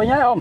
Thôi nhé ông